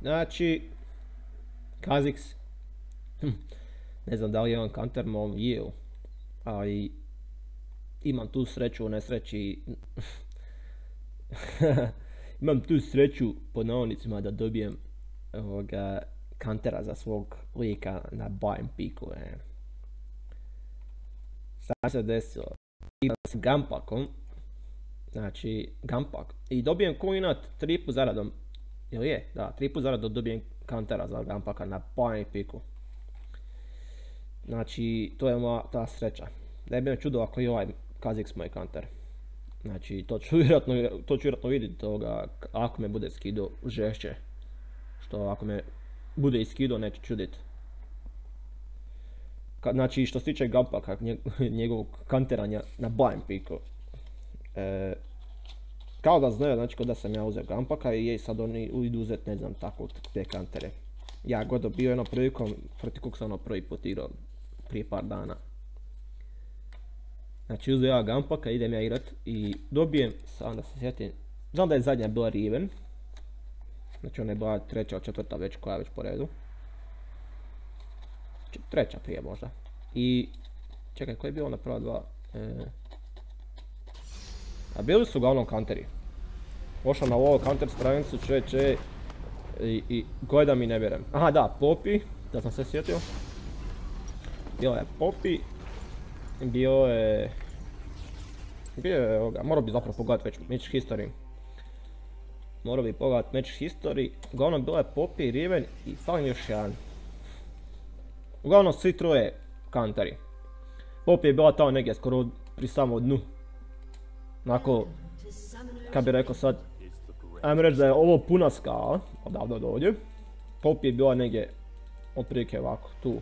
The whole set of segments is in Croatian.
Znači, Kazix, hm, ne znam da li je on counter mom Yield, ali imam tu sreću u nesreći, imam tu sreću po naonicima da dobijem ovoga kantera za svog lika na buy piku. E. Šta se desilo? Igram s Gampakom, znači Gampak, i dobijem coinat tri put zaradom, ili je? Da, tri put zaradom dobijem kantera za Gampaka na buy piku. Znači, to je moja ta sreća. Ne bi me čudo ako je ovaj Kazix moj kanter. Znači, to ću vjerojatno, to ću vjerojatno vidjeti toga ako me bude skido žešće. Što ako me bude iskido neće čudit. znači, što se tiče Gampaka, njegovog kanteranja na blind piku. E, kao da znaju, znači, da sam ja uzeo Gampaka i jej sad oni idu uzet, ne znam, tako te kantere. Ja god bio jednom prilikom, protiv kog sam ono prvi put igrao prije par dana. Znači uzeo ja Gampaka, idem ja igrat i dobijem, sam da se sjetim, znam da je zadnja bila Riven. Znači ona je bila treća četvrta već koja je već po redu. Treća prije možda. I čekaj, koji je bio ona prva dva? E, a bili su uglavnom kanteri. Pošao na ovo counter stranicu, če i, i da mi ne vjerujem. Aha da, Popi, da sam se sjetio. Bilo je Popi, bio je... Bio je ovoga, morao bi zapravo pogledat već Match History. Morao bi pogledat Match History. Uglavnom bilo je Poppy, Riven i falim još jedan. Uglavnom svi troje kantari. Poppy je bila tamo negdje skoro pri samo dnu. Onako, kad bi rekao sad, ajmo reći da je ovo puna skala, odavde dođe. Poppy je bila negdje otprilike ovako, tu,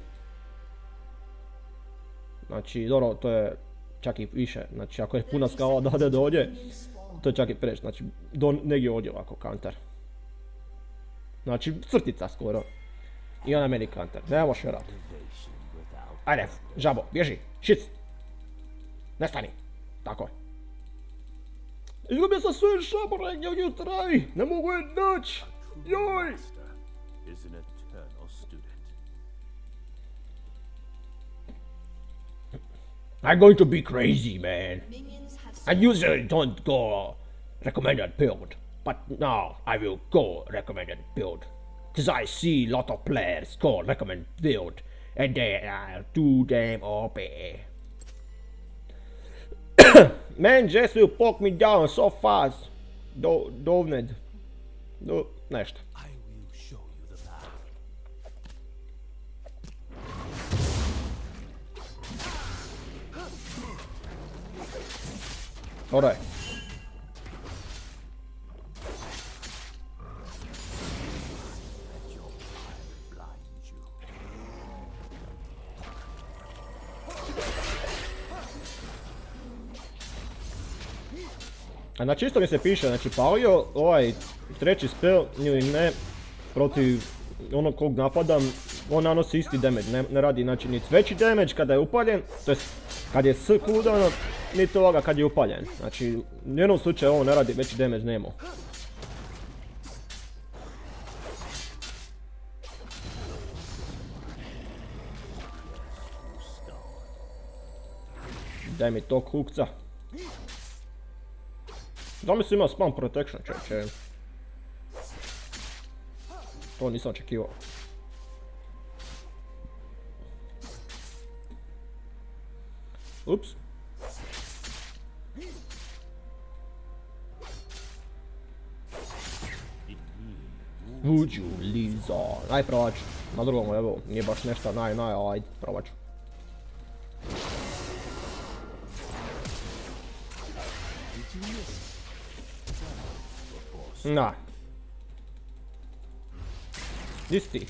Znači, dobro, to je čak i više. Znači, ako je puna skala da ode dođe, to je čak i preć. Znači, do negdje ovdje ovako kanter. Znači, crtica skoro. I ona meni kanter. Nemo šerat. Ajde, žabo, bježi, šic. Nestani. Tako. Izgubio sam sve šabore gdje ovdje travi. Ne mogu je naći. Joj. I'm going to be crazy, man. I usually don't go recommended build, but now I will go recommended build. Cause I see a lot of players go recommend build, and they are too damn OP. man, just will poke me down so fast. Do, don't, do, nešto. Alright. A na čisto mi se piše, znači palio ovaj treći spell ili ne protiv onog kog napadam, on nanosi isti damage, ne, radi znači niti veći damage kada je upaljen, to jest kad je s cooldown, niti ovoga kad je upaljen. Znači, u jednom slučaju ovo ne radi veći damage nemo. Daj mi to kukca. Da mi se ima spam protection čeće. To nisam očekivao. Ups. Uđu, Liza. Aj probat Na drugom levelu. Nije baš nešto naj, naj, ajde, probat ću. Na. Gdje si ti?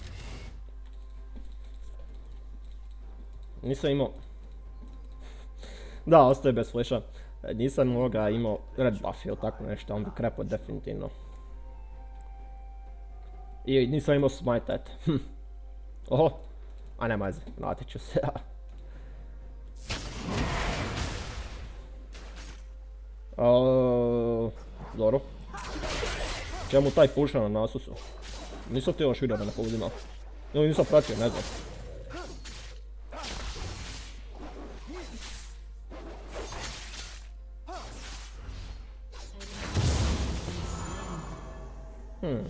Nisam imao... Da, ostaje bez flasha. Nisam ovoga imao red buff ili tako nešto, on bi krepo definitivno. I nisam imao smite at. Hm. Oho, a nema veze, vratit ću se. dobro. Čemu taj puša na nasusu? Nisam ti još vidio da ne pouzima. Ili nisam pratio, ne znam. Hmm.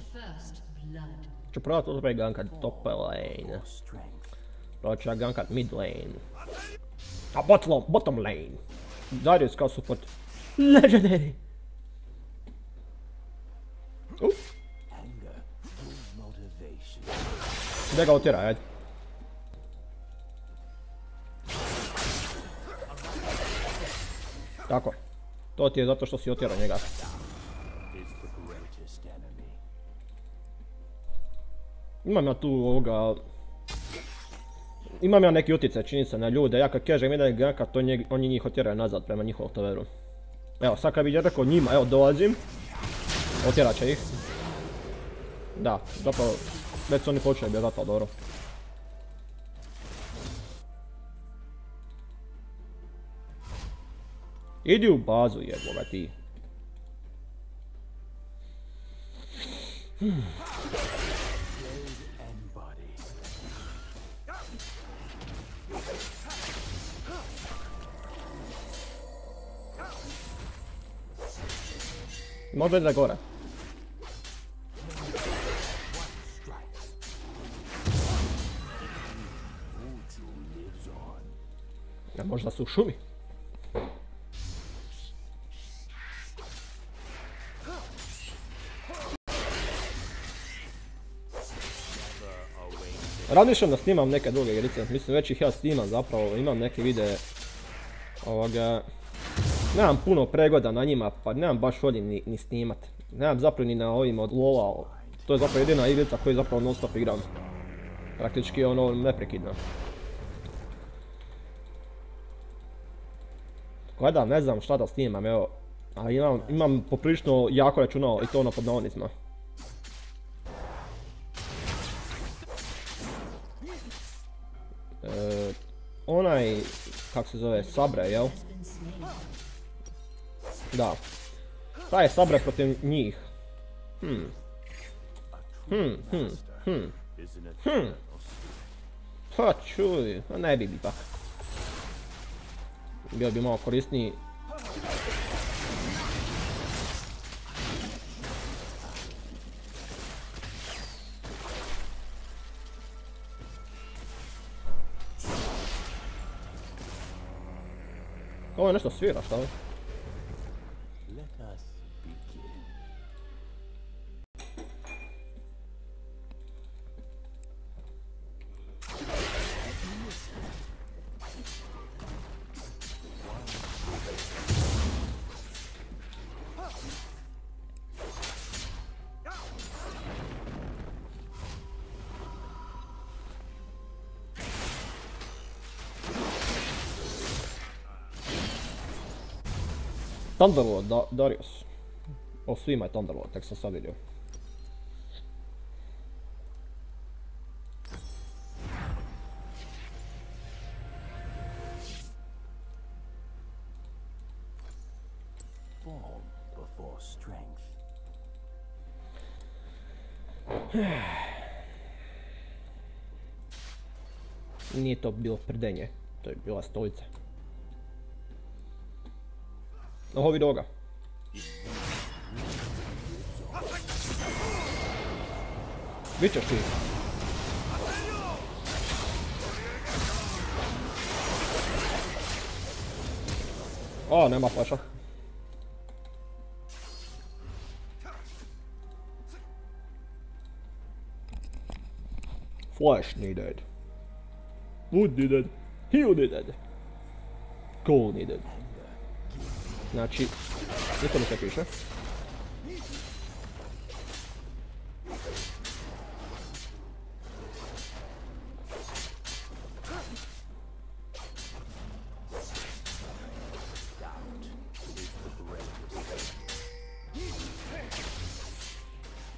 Ću probati opet gankat top lane. Probat ću ja gankat mid lane. A bottom, bottom lane. Darius kao support. Legendary. Uh. Gdje ga otjera, ajde. Tako. To ti je zato što si otjerao njega. Imam ja tu ovoga... Imam ja neki utjecaj čini se na ljude, ja kad kažem jedan ganka, to njeg, oni njih otjeraju nazad prema njihovom toveru. Evo sad kad bi ja rekao njima, evo dolazim, otjerat će ih. Da, zapravo, već su oni počeli bi zato dobro. Idi u bazu jeboga ti. Hmm. Može da gore. Možda su u šumi. Razmišljam da snimam neke druge igrice, mislim već ih ja snimam zapravo, imam neke videe ovoga, nemam puno pregoda na njima, pa nemam baš volje ni, ni snimat. Nemam zapravo ni na ovim od Lola, to je zapravo jedina igrica koju zapravo non stop igram. Praktički ono neprekidno. Gledam, ne znam šta da snimam, evo. A imam, imam poprilično jako računao i to ono pod naonicima. E, onaj, kak se zove, Sabre, jel? Da. Taj je Sabre protiv njih. Hmm. Hmm, hmm, hmm. Hmm. Pa čuj, a ne bi ipak. Bio bi malo korisniji. Ovo je nešto svira, šta li? Thunderlord, da, Darius. O svima je Thunderlord, tek sam sad vidio. Nije to bilo prdenje, to je bila stolica. Nu har vi Daga. Witchers typ. Ah, ne mappar så. Flash needed. Wood needed. Heal needed. Goal needed. Znači, niko mi se piše.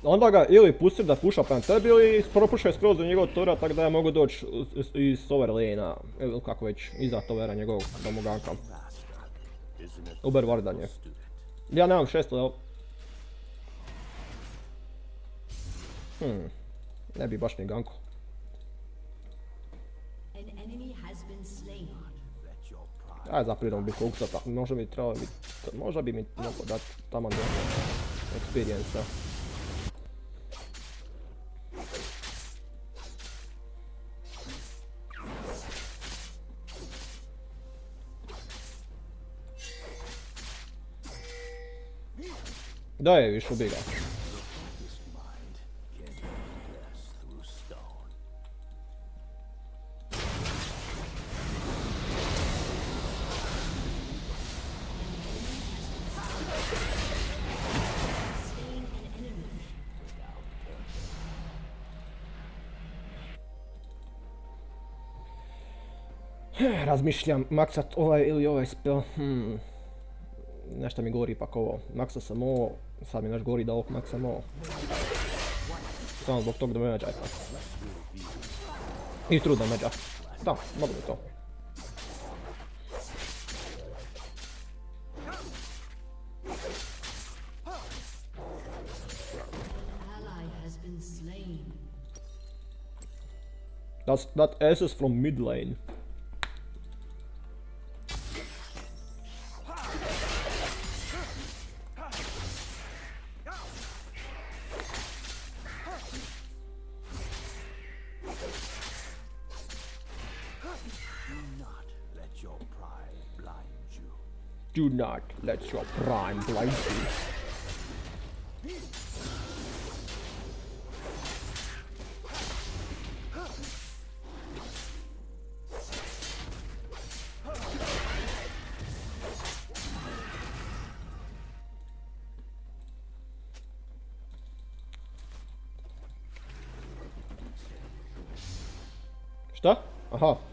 Onda ga ili pustim da puša prema tebi ili propušaj skroz do njegovog tora tako da ja mogu doći iz over lane ili kako već, iza tovera njegovog da Uber vardanje. Ja nemam 600, jel? Hmm. Ne bi baš ni ganko. Aj biti kukca, pa možda bi trebalo biti, možda bi mi moglo dati tamo nešto experience Da je, više ubiga. Razmišljam, maksat ovaj ili ovaj spell, hmm. Nešto mi govori ipak ovo, maksa sam ovo, sad mi naš govori da ovog maksam ovo. Samo zbog tog damage pa. I true damage Da, mogu bi to. Ally has been slain. That's, that S is from mid lane. That's your prime place. Что? Ага.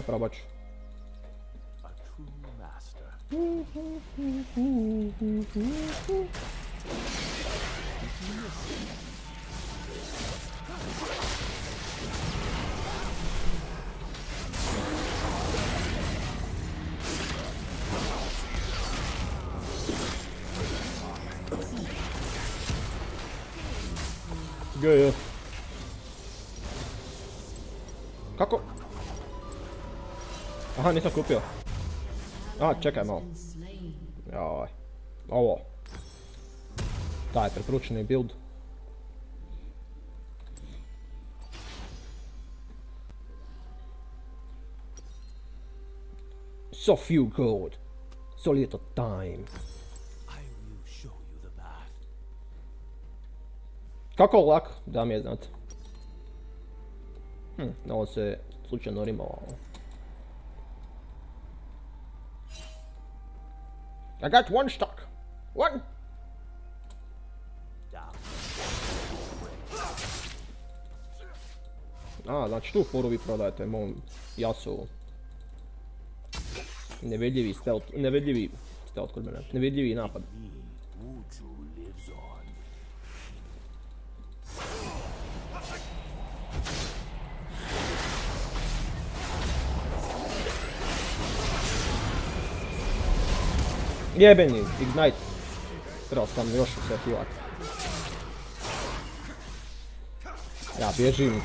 Aha. Aj, probat ću. Aha, nisam kupio. A, čekaj malo. Joj. Ovo. Taj preporučeni build. So few gold. So little time. Kako lak? Da mi je znate. Hm, ovo se slučajno rimovalo. I got one stock. One. A, znači tu foru vi prodajete mom jasu. Nevidljivi stealth, nevidljivi stealth kod mene, nevidljivi napad. Jebeni, ignite. Trebao sam još se healat. Ja bježim.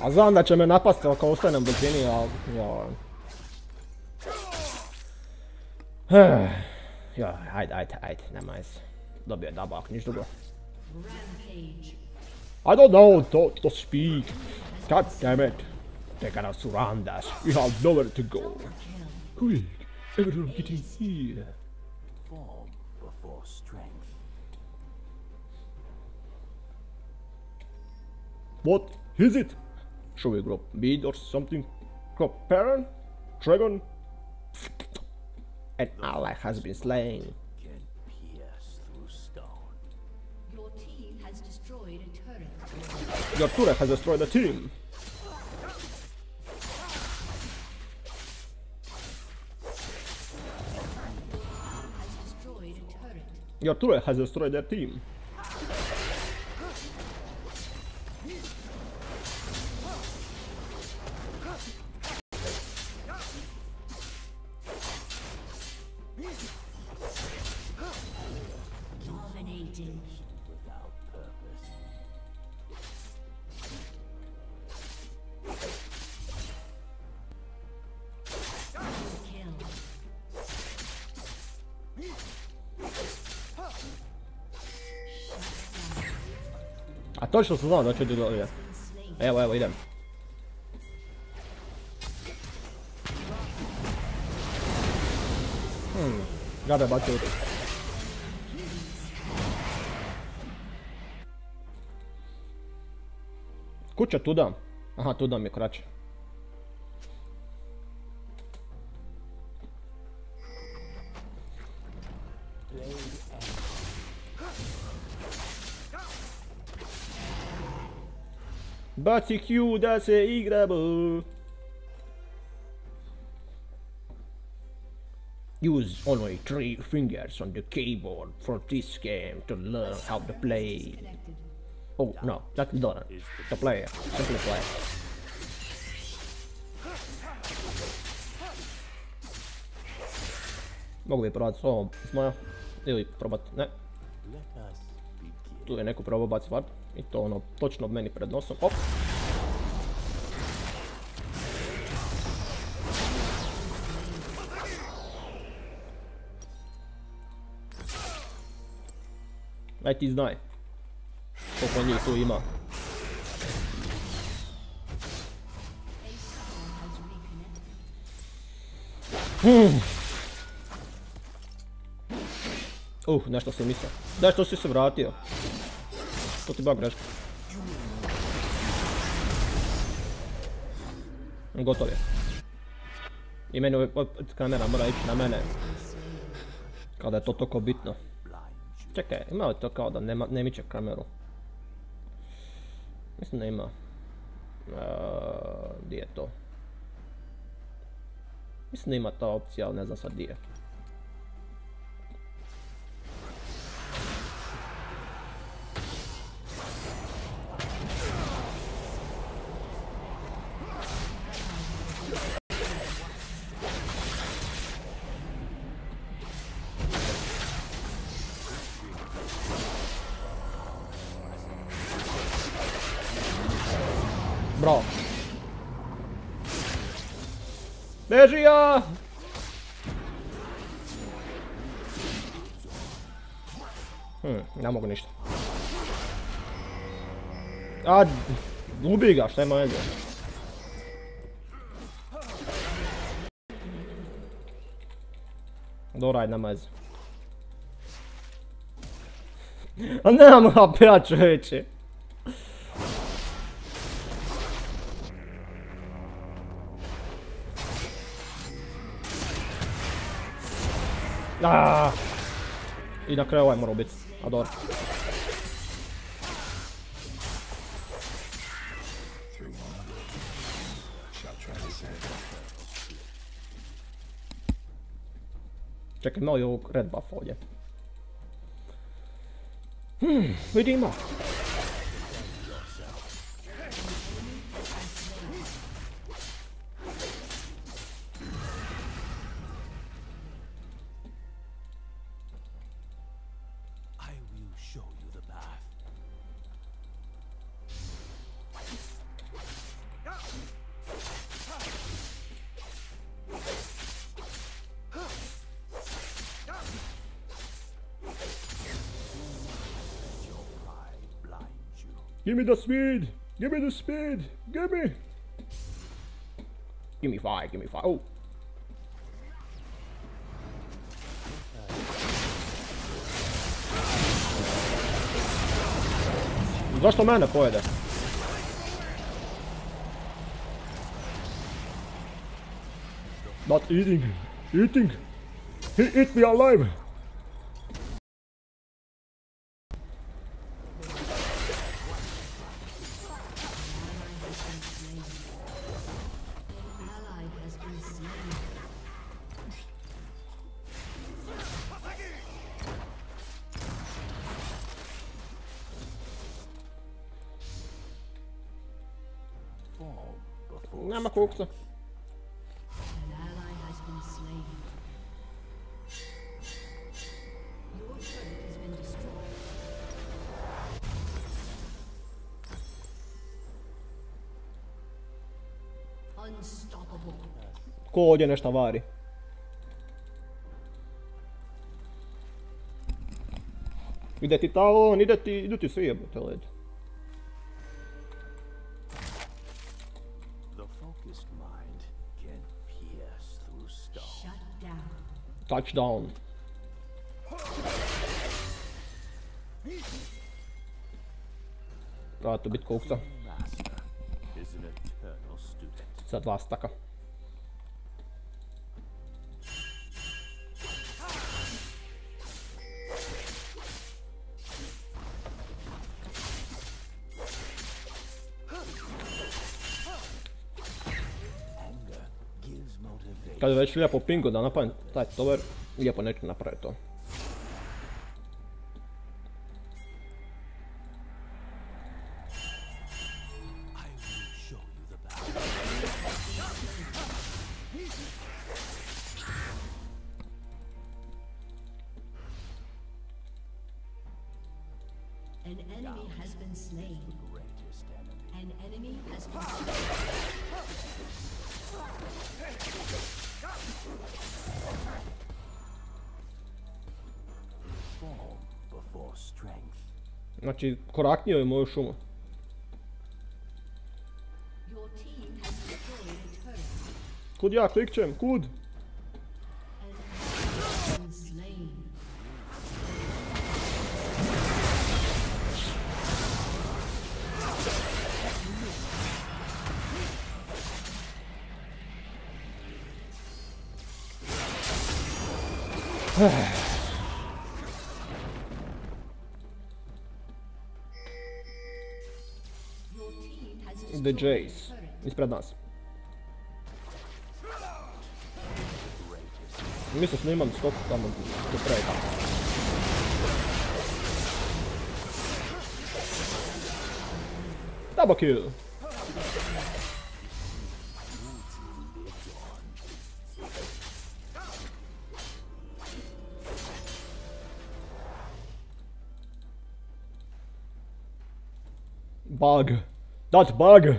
A znam da će me napasti ako ostanem blizini, ali... Ja. Ja, ajde, ajde, ajde, nema veze. Dobio je ako niš drugo. I don't know to, to speak. God damn it. They're gonna surround us. We have nowhere to go. Quick, everyone get in here. What is it? Should we grab meat or something? Grab parent? Dragon? An ally has been slain. Your team has destroyed turret. Your has destroyed the team. Your turret has destroyed their team. Točno sam znao da će dolje. Evo, evo, idem. Hmm, Gabe bacio utak. Kuća tuda. Aha, tuda mi je kraće. Baci Q da se igramo. Use only three fingers on the keyboard for this game to learn how to play. Oh no, not learn. To play. Simply play. Mogu bi probati s ovom s moja. Ili probat, ne. Tu je neko probao baciti vart. I to ono, točno meni pred nosom. Op. Daj ti znaj. Koliko njih tu ima. Uh, nešto sam mislio. Daj što si se vratio. To ti bak greška. Gotov je. I meni ovaj- kamera mora ići na mene. Kao da je to toliko bitno. Čekaj, ima li to kao da nema, ne miče kameru? Mislim da ima. Gdje je to? Mislim da ima ta opcija, ali ne znam sad gdje je. Beži ja! Hm, ne mogu ništa. A, ubi ga, šta veze? Dobro, ajde, nema veze. A nemam HP-a čovječe. Aaaa! I na kraju ovaj mora ubiti. A dobro. Čekaj, malo je ovog red buff ovdje. Hmm, vidimo. Give me the speed! Give me the speed! Give me! Give me five, give me five. Oh! Zašto mene pojede? Not eating. Eating. He eat me alive. Unstoppable. Ko ovdje nešto vari? Ide ti talon, ide ti, idu ti svi jebote led. touchdown. Raato bit kouksa. Sä last vastaka. Kad je već lijepo pingu da napravim taj tower, lijepo neću napraviti to. An enemy has been slain. Znači, koraknio je moju šumu. Kud ja klikćem, kud? The Jays. Ispred nas. Sam da imam skok tamo do kraja. Double kill. Bug. That's bug.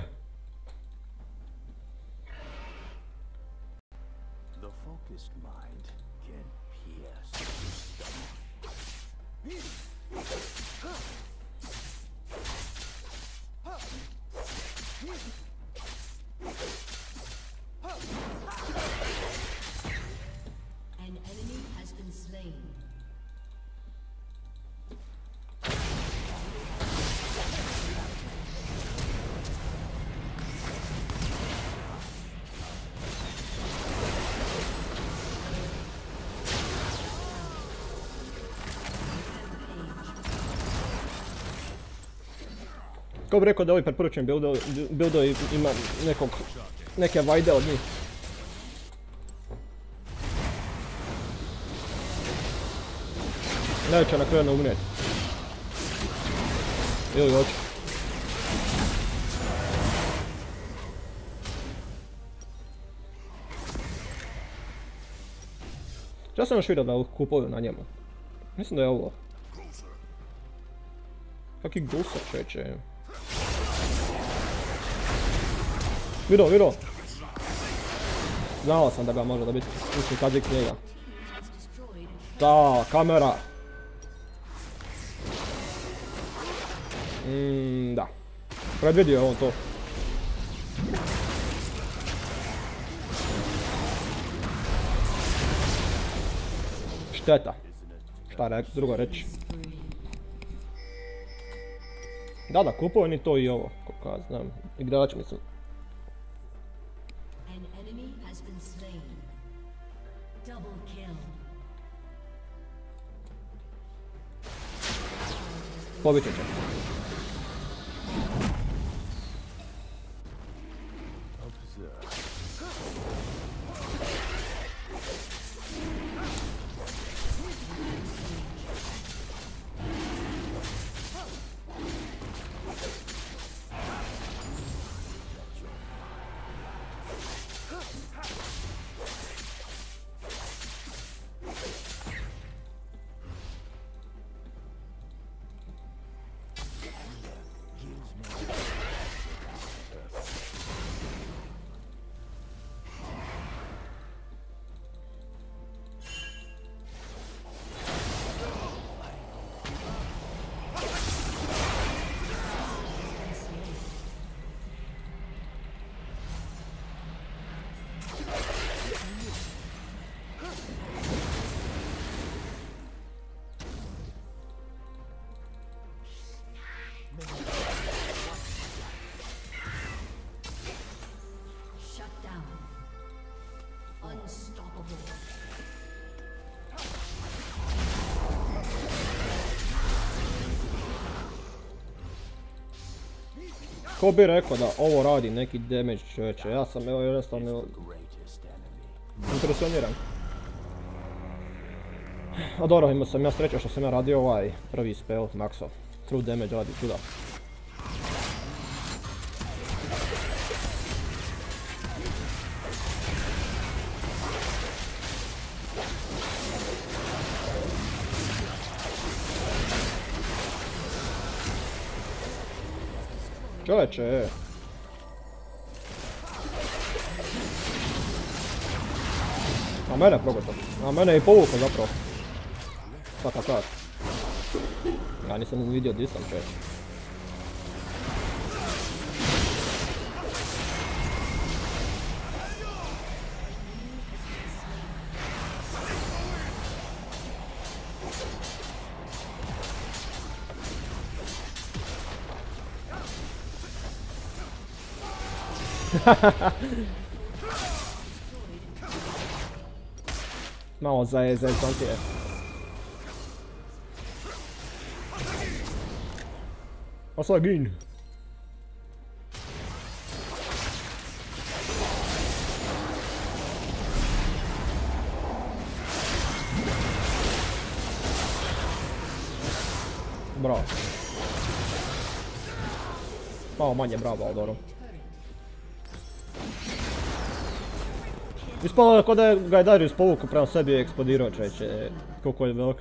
Ko bi rekao da ovi preporučujem buildo, buildo ima nekog, neke vajde od njih. Neće na kraju ne umrijeti. Ili hoće. Šta sam još vidio da kupuju na njemu? Mislim da je ovo. Kaki gusa čeče. Vidio, vidio. Znao sam da ga može dobiti. Mislim kad je knjiga. Da, kamera. Mm, da. Predvidio je on to. Šteta. Šta re, drugo reći. Da, da, kupuju ni to i ovo, koliko ja znam. Igrač mislim. Enemy has been slain. Double kill. Pobiti Ko bi rekao da ovo radi neki damage čovječe, ja sam evo jednostavno impresioniran. A dobro, imao sam ja sreće što sam ja radio ovaj prvi spell Maxo. True damage radi čuda. Čovječe, A mene progotao. A mene je i povukao zapravo. Svaka čast. Ja nisam ni vidio di sam čovječ. Malo zaje, zajezantije. A sad gin. Bravo. Malo manje bravo, ali Ispalo je kod da ga je Darius povukao prema sebi i eksplodirao čovječe, koliko je velik.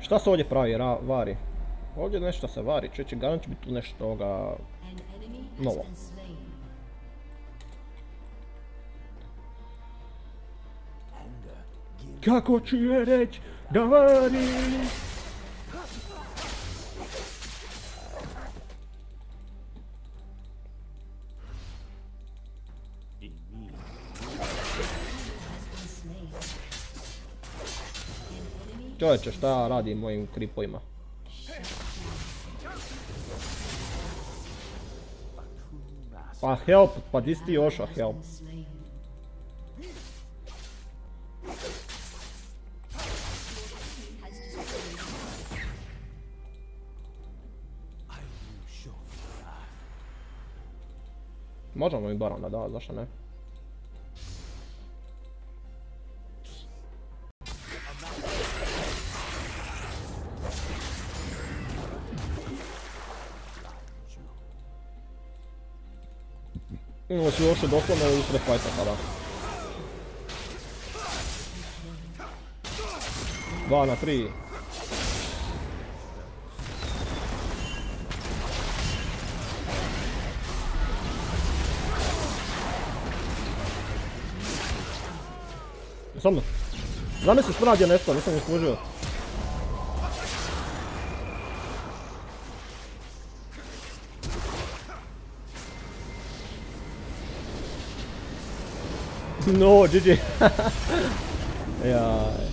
Šta se ovdje pravi, ra- vari? Ovdje nešto se vari, čovječe, garant će biti tu nešto toga... Novo. Kako ću je reć da vari? Čovječe, šta ja radim mojim kripovima? Pa help, pa di si ti Oša help? Možemo mi barona da, zašto ne? Imamo si još doslovno usred fajta sada. Dva na tri. Samo. Zamisli smrad je nestao, nisam ni skužio. No, GG. Jaj.